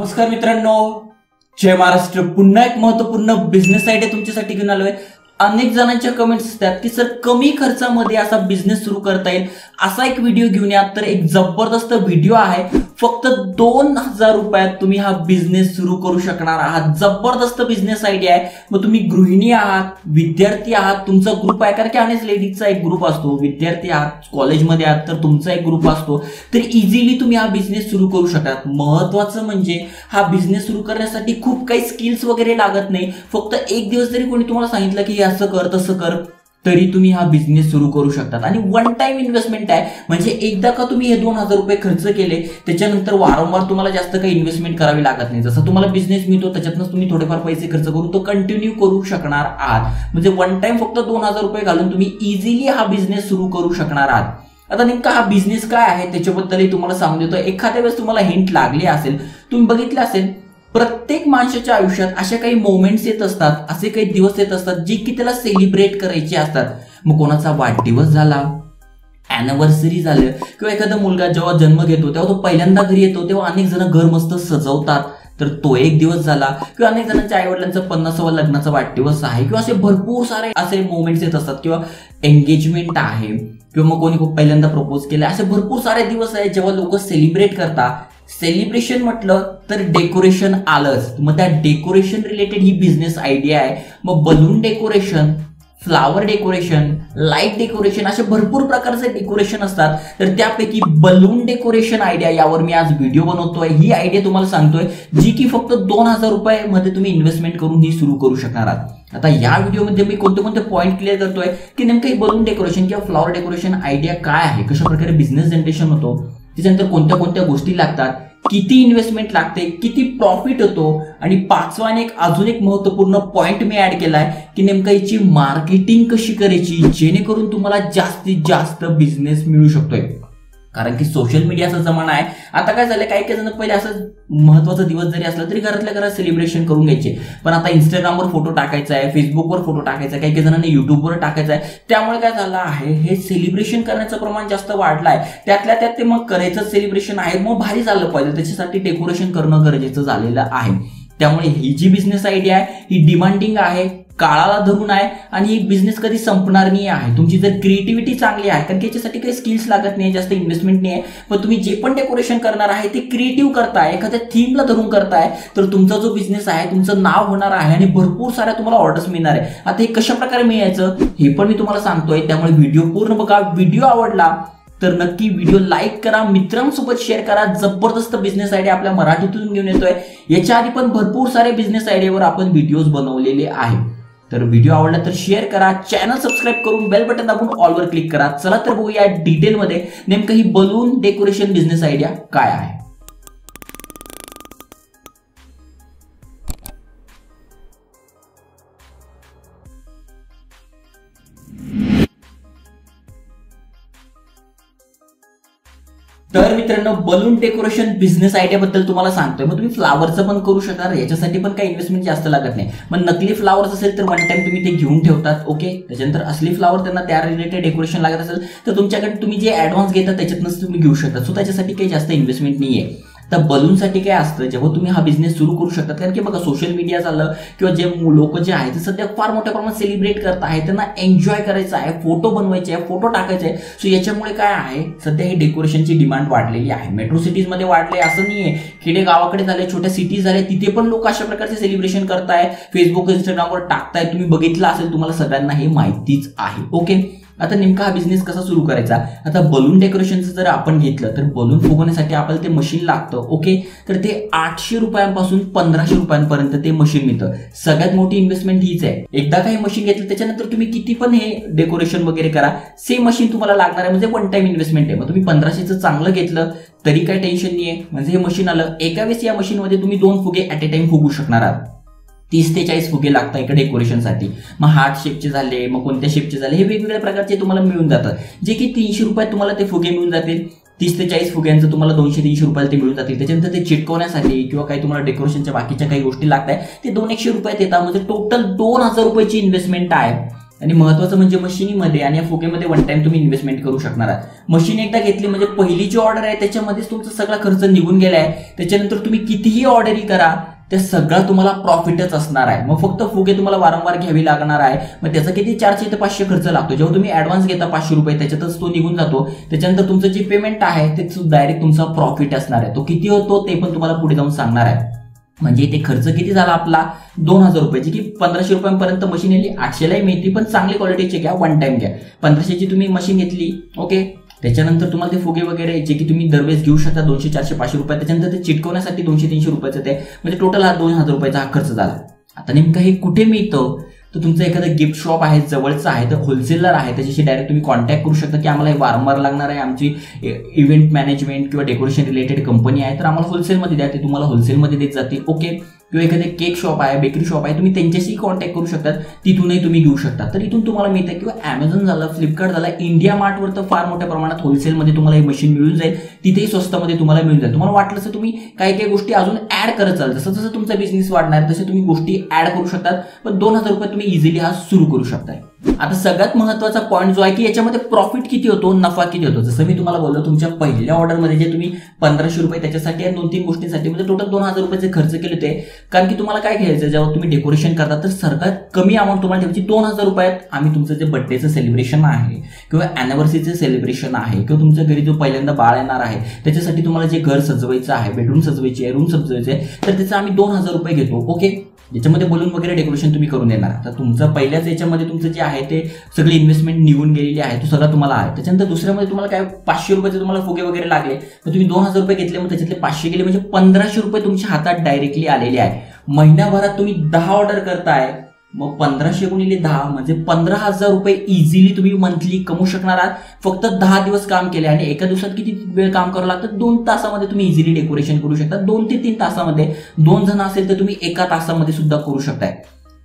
नमस्कार मित्रांनो. जय महाराष्ट्र. पुन्हा एक महत्त्वपूर्ण बिझनेस आयडिया तुमच्यासाठी घेऊन आलो आहे अनेक जणांच्या कमेंट्स असतात की सर कमी खर्चामध्ये असा बिझनेस सुरू करता येईल? असा एक व्हिडिओ घेऊन या. तर एक जबरदस्त व्हिडिओ आहे. फक्त दोन हजार रुपयात तुम्ही हा बिझनेस सुरू करू शकणार आहात. जबरदस्त बिझनेस आयडिया आहे. मग तुम्ही गृहिणी आहात विद्यार्थी आहात तुमचा ग्रुप आहे. कारण की अनेक लेडीजचा एक ग्रुप असतो. विद्यार्थी आहात कॉलेजमध्ये आहात तर तुमचा एक ग्रुप असतो. तर इझिली तुम्ही हा बिझनेस सुरू करू शकतात. महत्वाचं म्हणजे हा बिझनेस सुरू करण्यासाठी खूप काही स्किल्स वगैरे लागत नाही. फक्त एक दिवस जरी कोणी तुम्हाला सांगितलं की असं कर तसं कर तरी तुम्ही हा बिझनेस सुरू करू शकतात. आणि वन टाइम इन्व्हेस्टमेंट आहे. म्हणजे एकदा का तुम्ही हे दोन हजार रुपये खर्च केले त्याच्यानंतर वारंवार तुम्हाला जास्त काही इन्व्हेस्टमेंट करावी लागत नाही. जसं तुम्हाला बिझनेस मिळतो त्याच्यातनंच तुम्ही थोडेफार पैसे खर्च करून तो कंटिन्यू करू शकणार आहात. म्हणजे वन टाइम फक्त दोन हजार रुपये घालून तुम्ही इझिली हा बिझनेस सुरू करू शकणार आहात. आता नेमका हा बिझनेस काय आहे त्याच्याबद्दलही तुम्हाला सांगून देतो. एखाद्या वेळेस तुम्हाला हिंट लागली असेल तुम्ही बघितलं असेल प्रत्येक माणसाच्या आयुष्यात अशा काही मोमेंट्स येत असतात असे काही दिवस येत असतात जे की त्याला सेलिब्रेट करायचे असतात. मग कोणाचा वाढदिवस झाला? अॅनिव्हर्सरी झालं. किंवा एखादा मुलगा जेव्हा जन्म घेतो तेव्हा तो पहिल्यांदा घरी येतो तेव्हा अनेक जण घर मस्त सजवतात. तर तो एक दिवस झाला. किंवा अनेक जणांच्या आई वडिलांचा पन्नासावा लग्नाचा वाढदिवस आहे. किंवा असे भरपूर सारे असे मोमेंट्स येत असतात. किंवा एंगेजमेंट आहे. किंवा मग कोणी पहिल्यांदा प्रपोज केलं. असे भरपूर सारे दिवस आहेत जेव्हा लोक सेलिब्रेट करतात. सेलिब्रेशन म्हटलं तर डेकोरेशन आलंच. मग त्या डेकोरेशन रिलेटेड ही बिझनेस आयडिया आहे. मग balloon decoration flower decoration light decoration असे भरपूर प्रकारचे डेकोरेशन असतात. तर त्यापैकी बलून डेकोरेशन आयडिया यावर मी आज व्हिडिओ बनवतोय. ही आयडिया तुम्हाला सांगतोय जी की फक्त दोन हजार रुपयामध्ये तुम्ही इन्व्हेस्टमेंट करून ही सुरू करू शकणार आहात. आता या व्हिडिओमध्ये मी कोणते कोणते पॉईंट क्लिअर करतोय की नेमकं बलून डेकोरेशन किंवा फ्लॉवर डेकोरेशन आयडिया काय आहे? कशा प्रकारे बिझनेस जनरेशन होतो? त्याच्यानंतर कोणत्या कोणत्या गोष्टी लागतात किती इन्व्हेस्टमेंट लागते किती प्रॉफिट होतो आणि पाचवा आणि एक अजून एक महत्त्वपूर्ण पॉईंट मी ऍड केलाय की नेमका याची मार्केटिंग कशी करायची जेणेकरून तुम्हाला जास्तीत जास्त बिझनेस मिळू शकतोय. कारण की सोशल मीडियाचा जमाना आहे. आता काय झालं काही काही जण पहिले असं महत्त्वाचा दिवस जरी असला तरी घरातल्या घरात सेलिब्रेशन करून घ्यायचे. पण आता इंस्टाग्रामवर फोटो टाकायचा आहे फेसबुकवर फोटो टाकायचा आहे काही काही जणांनी युट्यूबवर टाकायचा आहे. त्यामुळे काय झालं आहे हे सेलिब्रेशन करण्याचं प्रमाण जास्त वाढलं आहे त्यातल्या त्यात ते मग करायचं सेलिब्रेशन आहे मग भारी झालं पाहिजे. त्याच्यासाठी डेकोरेशन करणं गरजेचं झालेलं आहे. त्यामुळे ही जी बिझनेस आयडिया आहे ही डिमांडिंग आहे काळाला धरून आहे आणि एक बिझनेस कधी संपणार नाही आहे. तुमची जर क्रिएटिव्हिटी चांगली आहे कारण याच्यासाठी काही स्किल्स लागत नाही जास्त इन्व्हेस्टमेंट नाही आहे पण तुम्ही जे पण डेकोरेशन करणार आहे ते क्रिएटिव्ह करताय एखाद्या थीमला धरून करताय तर तुमचा जो बिझनेस आहे तुमचं नाव होणार आहे आणि भरपूर साऱ्या तुम्हाला ऑर्डर्स मिळणार आहे. आता हे कशा प्रकारे मिळायचं हे पण मी तुम्हाला सांगतोय. त्यामुळे व्हिडिओ पूर्ण बघा. व्हिडिओ आवडला तर नक्की व्हिडिओ लाईक करा मित्रांसोबत शेअर करा. जबरदस्त बिझनेस आयडिया आपल्या मराठीतून घेऊन येतोय. याच्या आधी पण भरपूर सारे बिझनेस आयडियावर आपण व्हिडिओज बनवलेले आहेत. तर व्हिडिओ आवडला तर शेअर करा चॅनल सबस्क्राईब करून बेल बटन दाबून ऑलवर क्लिक करा. चला तर बघूया डिटेलमध्ये नेमकं ही बलून डेकोरेशन बिझनेस आयडिया काय आहे. तर मित्रांनो बलून डेकोरेशन बिझनेस आयडिया बद्दल तुम्हाला सांगतोय. मग तुम्ही फ्लावरचं पण करू शकता याच्यासाठी पण काही इन्व्हेस्टमेंट जास्त लागत नाही. मग नकली फ्लावर्स असेल तर वन टाइम तुम्ही ते घेऊन ठेवतात ओके त्याच्यानंतर असली फ्लावर त्यांना त्या रिलेटेड डेकोरेशन लागत असेल तर तुमच्याकडे तुम्ही जे ऍडव्हान्स घेता त्याच्यातनंच तुम्ही घेऊ शकता. सो त्याच्यासाठी काही जास्त इन्व्हेस्टमेंट नाही आहे तर बलूनसाठी काय असतं? जेव्हा तुम्ही हा बिझनेस सुरू करू शकतात कारण की बघा सोशल मीडिया झालं किंवा जे लोक जे आहेत ते सध्या फार मोठ्या प्रमाणात सेलिब्रेट करत आहेत त्यांना एन्जॉय करायचं आहे फोटो बनवायचे आहे फोटो टाकायचे आहे. सो याच्यामुळे काय आहे? सध्या ही डेकोरेशनची डिमांड वाढलेली आहे. मेट्रो सिटीजमध्ये वाढले असं नाही आहे खेडे गावाकडे झाले छोट्या सिटीज झाले तिथे पण लोक अशा प्रकारचे सेलिब्रेशन करताय फेसबुक इंस्टाग्रामवर टाकताय तुम्ही बघितलं असेल तुम्हाला सगळ्यांना हे माहितीच आहे. ओके आता नेमका हा बिझनेस कसा सुरू करायचा? आता बलून डेकोरेशनचं जर आपण घेतलं तर बलून फुगवण्यासाठी आपल्याला ते मशीन लागतं ओके तर ते आठशे रुपयांपासून पंधराशे रुपयांपर्यंत ते मशीन मिळतं. सगळ्यात मोठी इन्व्हेस्टमेंट हीच आहे. एकदा काही मशीन घेतलं त्याच्यानंतर तुम्ही किती पण हे डेकोरेशन वगैरे करा. सेम मशीन तुम्हाला लागणार आहे म्हणजे वन टाइम इन्व्हेस्टमेंट आहे. मग तुम्ही पंधराशेचं चांगलं घेतलं तरी काही टेन्शन नाही आहे म्हणजे हे मशीन आलं एका वेळेस या मशीनमध्ये तुम्ही दोन फुगे ॲट ए टाइम फुगू शकणार आहात. तीस ते चाळीस फुगे लागतात इकडे डेकोरेशनसाठी मग हार्ट शेपचे झाले मग कोणत्या शेपचे झाले हे वेगवेगळ्या प्रकारचे तुम्हाला मिळून जातात. जे की तीनशे रुपयात तुम्हाला ते फुगे मिळून जातील. तीस ते चाळीस फुग्यांचं तुम्हाला दोनशे तीनशे रुपयाला ते मिळून जातील. त्याच्यानंतर ते चिटकवण्यासाठी किंवा काही तुम्हाला डेकोरेशनच्या बाकीच्या काही गोष्टी लागतात ते दोन एकशे रुपयात येतात. म्हणजे टोटल दोन हजार रुपयाची इन्व्हेस्टमेंट आहे. आणि महत्वाचं म्हणजे मशीनीमध्ये आणि या फुगेमध्ये वन टाइम तुम्ही इन्व्हेस्टमेंट करू शकणार आहात. मशीन एकदा घेतली म्हणजे पहिली जी ऑर्डर आहे त्याच्यामध्येच तुमचा सगळा खर्च निघून गेला आहे त्याच्यानंतर तुम्ही कितीही ऑर्डरी करा ते सगळं तुम्हाला प्रॉफिटच असणार आहे. मग फक्त फुगे तुम्हाला वारंवार घ्यावी लागणार आहे. मग त्याचा किती चारशे ते पाचशे खर्च लागतो? जेव्हा तुम्ही ऍडव्हान्स घेता पाचशे रुपये त्याच्यातच तो निघून जातो. त्याच्यानंतर तुमचं जे पेमेंट आहे ते डायरेक्ट तुमचा प्रॉफिट असणार आहे. तो किती होतो ते पण तुम्हाला पुढे जाऊन सांगणार आहे. म्हणजे ते खर्च किती झाला आपला? दोन हजार रुपये. जी की पंधराशे रुपयांपर्यंत मशीन येली आठशेलाही मिळते पण चांगली क्वालिटीची घ्या वन टाइम घ्या. पंधराशेची तुम्ही मशीन घेतली ओके त्याच्यानंतर तुम्हाला ते फुगे वगैरे जे की तुम्ही दरवेळेस घेऊ शकता दोनशे चारशे पाचशे रुपये. त्याच्यानंतर ते चिटकवण्यासाठी दोनशे तीनशे रुपयाचं ते म्हणजे टोटल हा दोन हजार रुपयाचा हा खर्च झाला. आता नेमकं हे कुठे मिळतं? तर तुमचं एखादं गिफ्ट शॉप आहे जवळचं आहे तर होलसेलर आहे त्याच्याशी डायरेक्ट तुम्ही कॉन्टॅक्ट करू शकता की आम्हाला हे वारंवार लागणार आहे. आमची इव्हेंट मॅनेजमेंट किंवा डेकोरेशन रिलेटेड कंपनी आहे तर आम्हाला होलसेलमध्ये द्या ते तुम्हाला होलसेलमध्ये देत जातील. ओके किंवा एखादे केक शॉप आहे बेकरी शॉप आहे तुम्ही त्यांच्याशी कॉन्टॅक्ट करू शकतात. तिथूनही तुम्ही घेऊ शकता. तर इथून तुम्हाला मिळतं किंवा अमेझॉन झालं फ्लिपकार्ट झालं इंडिया मार्टवर तर फार मोठ्या प्रमाणात होलसेलमध्ये तुम्हाला ही मशीन मिळून जाईल. तिथेही स्वस्तामध्ये तुम्हाला मिळून जाईल. तुम्हाला वाटलं तर तुम्ही काही काही गोष्टी अजून ऍड करत चाल जसं जसं तुमचा बिझनेस वाढणार तसे तुम्ही गोष्टी ऍड करू शकतात. पण दोन हजार रुपये तुम्ही इझिली हा सुरू करू शकताय. आता सगळ्यात महत्त्वाचा पॉईंट जो आहे की याच्यामध्ये प्रॉफिट किती होतो नफा किती होतो? जसं मी तुम्हाला बोललो तुमच्या पहिल्या ऑर्डरमध्ये जे तुम्ही पंधराशे रुपये त्याच्यासाठी आणि दोन तीन गोष्टींसाठी म्हणजे टोटल दोन हजार रुपयेचे खर्च केले होते. कारण की तुम्हाला काय घ्यायचं जेव्हा तुम्ही डेकोरेशन करता तर सगळ्यात कमी अमाऊंट तुम्हाला ठेवायची दोन हजार रुपयात आम्ही तुमचं जे बर्थडेचं सेलिब्रेशन आहे किंवा अॅनिव्हर्सरीचं सेलिब्रेशन आहे किंवा तुमच्या घरी जो पहिल्यांदा बाळ येणार आहे त्याच्यासाठी तुम्हाला जे घर सजवायचं आहे बेडरूम सजवायची आहे रूम सजवायचे आहे तर त्याचं आम्ही दोन हजार रुपये घेतो. ओके याच्यामध्ये बोलून वगैरे डेकोरेशन तुम्ही करून देणार. तर तुमचं पहिल्याच याच्यामध्ये तुमचं जे आहे ते सगळी इन्व्हेस्टमेंट निघून गेलेली आहे तो सगळा तुम्हाला आहे. त्याच्यानंतर दुसऱ्यामध्ये तुम्हाला काय पाचशे रुपयाचे तुम्हाला फुगे वगैरे लागले तर तुम्ही दोन हजार रुपये घेतले मग त्याच्यातले पाचशे गेले म्हणजे पंधराशे रुपये तुमच्या हातात डायरेक्टली आलेले आहे महिन्याभरात तुम्ही दहा ऑर्डर करताय मग पंधराशे गुणिले दहा म्हणजे पंधरा हजार रुपये इझिली तुम्ही मंथली कमवू शकणार आहात. फक्त दहा दिवस काम केले आणि एका दिवसात किती वेळ काम करावं लागतं? दोन तासामध्ये तुम्ही इझिली डेकोरेशन करू शकता. दोन ते तीन तासामध्ये दोन जण असेल तर तुम्ही एका तासामध्ये सुद्धा करू शकताय.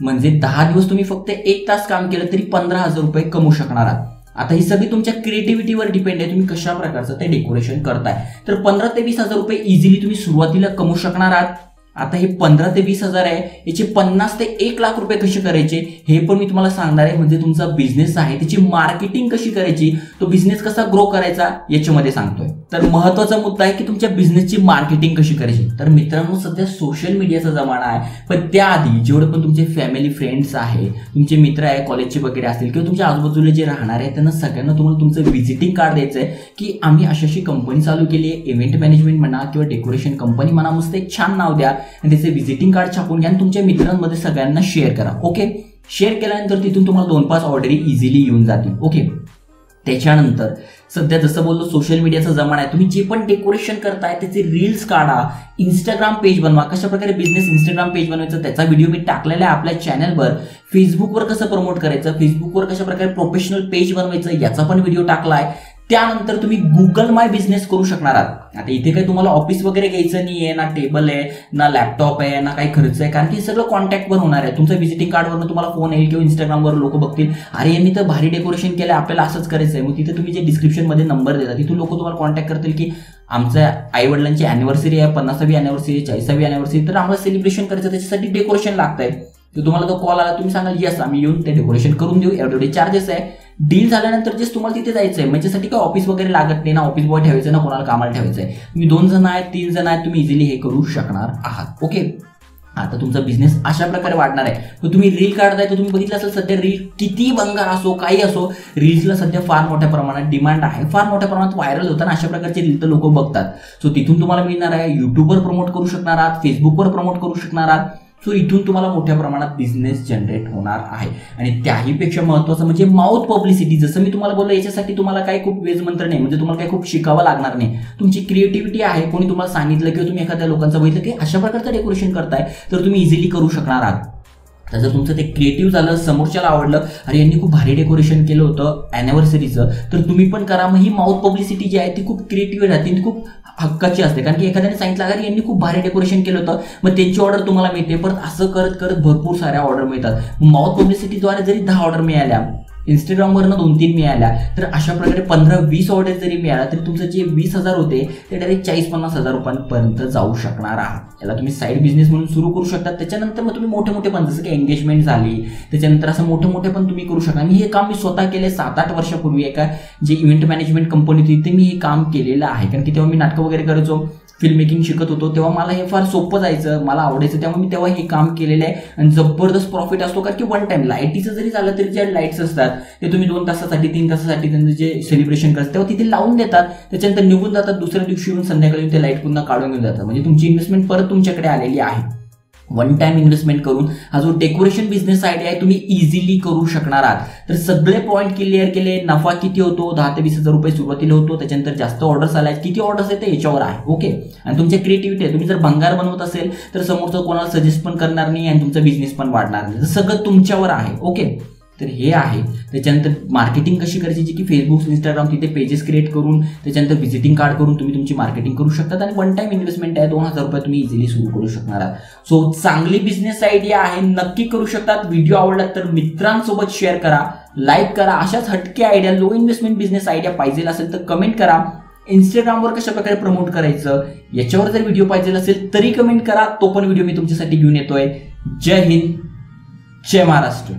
म्हणजे दहा दिवस तुम्ही फक्त एक तास काम केलं तरी पंधरा हजार रुपये कमवू शकणार आहात. आता ही सगळी तुमच्या क्रिएटिव्हिटीवर डिपेंड आहे. तुम्ही कशा प्रकारचं ते डेकोरेशन करताय. तर पंधरा ते वीस हजार रुपये इझिली तुम्ही सुरुवातीला कमवू शकणार आहात. आता हे पंधरा ते वीस हजार आहे याचे पन्नास ते एक लाख रुपये कसे करायचे? हे पण मी तुम्हाला सांगणार आहे म्हणजे तुमचा बिझनेस आहे त्याची मार्केटिंग कशी करायची? तो बिझनेस कसा ग्रो करायचा? याच्यामध्ये सांगतोय. तर महत्त्वाचा मुद्दा आहे की तुमच्या बिझनेसची मार्केटिंग कशी करायची? तर मित्रांनो सध्या सोशल मीडियाचा जमाना आहे. पण त्याआधी जेवढे पण तुमचे फॅमिली फ्रेंड्स आहे तुमचे मित्र आहे कॉलेजचे वगैरे असतील किंवा तुमच्या आजूबाजूला जे राहणार आहे त्यांना सगळ्यांना तुम्हाला तुमचं व्हिजिटिंग कार्ड द्यायचं आहे की आम्ही अशी अशी कंपनी चालू केली आहे. इव्हेंट मॅनेजमेंट म्हणा किंवा डेकोरेशन कंपनी म्हणा मस्त एक छान नाव द्या आणि त्याचे व्हिजिटिंग कार्ड छापून घ्या आणि तुमच्या मित्रांमध्ये सगळ्यांना शेअर करा. ओके शेअर केल्यानंतर तिथून तुम्हाला दोन पाच ऑर्डरी इझिली येऊन जातील. ओके त्याच्यानंतर सध्या जसं बोललो सोशल मीडियाचा जमाना आहे. तुम्ही जे पण डेकोरेशन करताय त्याचे रील्स काढा इंस्टाग्राम पेज बनवा. कशा प्रकारे बिझनेस इंस्टाग्राम पेज बनवायचं त्याचा व्हिडिओ मी टाकलेला आहे आपल्या चॅनलवर फेसबुकवर कसं प्रमोट करायचं? फेसबुकवर कशा प्रकारे प्रोफेशनल पेज बनवायचं? याचा पण व्हिडिओ टाकला आहे त्यानंतर तुम्ही गुगल माय बिझनेस करू शकणार आहात. आता इथे काही तुम्हाला ऑफिस वगैरे घ्यायचं नाही आहे ना टेबल आहे ना लॅपटॉप आहे ना काही खर्च आहे. कारण की सगळं कॉन्टॅक्टवर होणार आहे. तुमचं व्हिजिटिंग कार्डवरून तुम्हाला फोन येईल किंवा इंस्टाग्रामवर लोक बघतील. अरे यांनी तर भारी डेकोरेशन केलं आपल्याला असंच करायचं आहे मग तिथे तुम्ही जे डिस्क्रिप्शनमध्ये नंबर देता तिथून लोक तुम्हाला कॉन्टॅक्ट करतील की आमच्या आई वडिलांची अॅनिव्हर्सरी आहे पन्नासावी अॅनिव्हर्सरी चाळीसावी अॅनिव्हर्सरी तर आम्हाला सेलिब्रेशन करायचं त्याच्यासाठी डेकोरेशन लागत आहे तर तुम्हाला तो कॉल आला तुम्ही सांगाल येस आम्ही येऊन ते डेकोरेशन करून देऊ. एवढे एवढे चार्जेस आहे. डील झाल्यानंतर जे तुम्हाला तिथे जायचं आहे म्हणजे माझ्यासाठी काय ऑफिस वगैरे लागत नाही ना ऑफिस बॉय ठेवायचं ना कोणाला कामाला ठेवायचं आहे तुम्ही दोन जण आहेत तीन जण आहेत तुम्ही इझिली हे करू शकणार आहात. ओके आता तुमचा बिझनेस अशा प्रकारे वाढणार आहे. तर तुम्ही रील काढताय तर तुम्ही बघितलं असेल सध्या रील किती बंगार असो काही असो रील्सला सध्या फार मोठ्या प्रमाणात डिमांड आहे. फार मोठ्या प्रमाणात व्हायरल होतं अशा प्रकारचे रील तर लोक बघतात. सो तिथून तुम्हाला मिळणार आहे युट्यूबवर प्रमोट करू शकणार आहात फेसबुकवर प्रमोट करू शकणार आहात. सो इथून तुम्हाला मोठ्या प्रमाणात बिझनेस जनरेट होणार आहे. आणि त्याहीपेक्षा महत्वाचं म्हणजे माउथ पब्लिसिटी जसं मी तुम्हाला बोललो याच्यासाठी तुम्हाला काही खूप वेजमंत्र नाही. म्हणजे तुम्हाला काही खूप शिकावं लागणार नाही. तुमची क्रिएटिव्हिटी आहे कोणी तुम्हाला सांगितलं किंवा तुम्ही एखाद्या लोकांचं बघितलं की अशा प्रकारचं डेकोरेशन करताय तर तुम्ही इझिली करू शकणार आहात. जर तुमचं ते क्रिएटिव्ह झालं समोरच्याला आवडलं अरे यांनी खूप भारी डेकोरेशन केलं होतं अॅनिव्हर्सरीचं तर तुम्ही पण करा. मग ही माउथ पब्लिसिटी जी आहे ती खूप क्रिएटिव्ह राहते ती खूप हक्काची असते. कारण की एखाद्याने सांगितलं अरे यांनी खूप भारी डेकोरेशन केलं होतं. मग त्यांची ऑर्डर तुम्हाला मिळते. परत असं करत करत भरपूर साऱ्या ऑर्डर मिळतात. माउथ पब्लिसिटीद्वारे जरी दहा ऑर्डर मिळाल्या इंस्टाग्रामवरनं दोन तीन मिळाल्या. तर अशा प्रकारे पंधरा वीस ऑर्डर जरी मिळाला तरी तुमचं जे वीस हजार होते ते डायरेक्ट चाळीस पन्नास हजार रुपयांपर्यंत जाऊ शकणार आहात. याला तुम्ही साईड बिझनेस म्हणून सुरू करू शकता त्याच्यानंतर मग तुम्ही मोठे मोठे पण जसं की एंगेजमेंट झाली त्याच्यानंतर असं मोठे मोठे पण तुम्ही करू शकता मी हे काम मी स्वतः केले सात आठ वर्षापूर्वी एका जे इव्हेंट मॅनेजमेंट कंपनी होती ते मी हे काम केलेलं आहे. कारण की तेव्हा मी नाटकं वगैरे करायचो फिल्म मेकिंग शिकत होतो तेव्हा मला हे फार सोपं जायचं मला आवडायचं. त्यामुळे मी तेव्हा हे काम केलेलं आहे आणि जबरदस्त प्रॉफिट असतो कारण की वन टाइम लाईटीचं जरी झालं तरी ज्या लाईट्स असतात ते तुम्ही दोन तासासाठी तीन तासासाठी त्यांचं जे सेलिब्रेशन करतात तेव्हा तिथे लावून देतात. त्याच्यानंतर निघून जातात दुसऱ्या दिवशी येऊन संध्याकाळी ते लाइट पुन्हा काढून घेऊन जातात. म्हणजे तुमची इन्व्हेस्टमेंट परत तुमच्याकडे आलेली आहे. वन टाइम इन्व्हेस्टमेंट करून हा जो डेकोरेशन बिझनेस आयडिया आहे तुम्ही इझिली करू शकणार आहात. तर सगळे पॉईंट क्लिअर केले नफा किती होतो दहा ते वीस हजार रुपये सुरुवातीला होतो त्याच्यानंतर जास्त ऑर्डर्स आल्या किती ऑर्डर्स आहेत ते याच्यावर आहे ओके आणि तुमच्या क्रिएटिव्हिटी आहे तुम्ही जर भंगार बनवत असेल तर समोरचं कोणाला सजेस्ट पण करणार नाही आणि तुमचा बिझनेस पण वाढणार नाही. सगळं तुमच्यावर आहे ओके तर हे आहे. त्याच्यानंतर मार्केटिंग कशी करायची? की फेसबुक इंस्टाग्राम तिथे पेजेस क्रिएट करून त्याच्यानंतर व्हिजिटिंग कार्ड करून तुम्ही तुमची मार्केटिंग करू शकतात आणि वन टाईम इन्व्हेस्टमेंट आहे दोन हजार रुपये तुम्ही इझिली सुरू करू शकणार आहात. सो चांगली बिझनेस आयडिया आहे नक्की करू शकतात. व्हिडिओ आवडला तर मित्रांसोबत शेअर करा लाईक करा. अशाच हटके idea low investment business idea पाहिजे असेल तर कमेंट करा. इंस्टाग्रामवर कशा प्रकारे प्रमोट करायचं याच्यावर जर व्हिडिओ पाहिजे असेल तरी कमेंट करा. तो पण व्हिडिओ मी तुमच्यासाठी घेऊन येतोय. जय हिंद जय महाराष्ट्र.